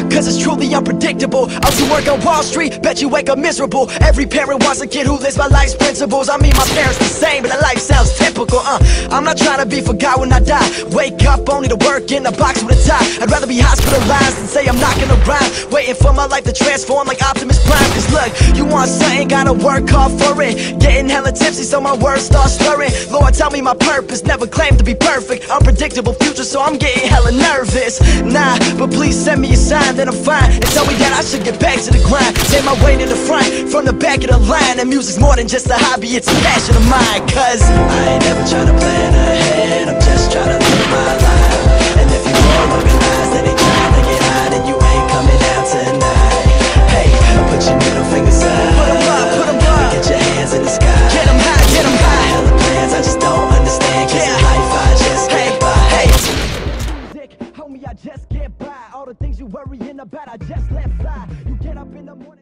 cause it's truly unpredictable. Out to work on Wall Street, bet you wake up miserable. Every parent wants a kid who lives by life's principles. I mean my parents the same, but their life sounds typical, uh. I'm not trying to be forgot when I die. Wake up only to work in a box with a tie. I'd rather be hospitalized than say I'm not gonna rhyme. Waiting for my life to transform like Optimus Prime. Cause look, want something, gotta work hard for it. Getting hella tipsy, so my words start slurring. Lord, tell me my purpose. Never claimed to be perfect. Unpredictable future, so I'm getting hella nervous. Nah, but please send me a sign that I'm fine. And tell me that I should get back to the grind. Take my way to the front, from the back of the line. And music's more than just a hobby, it's a passion of mine. Cause I just get by. All the things you worrying about, I just let fly. You get up in the morning.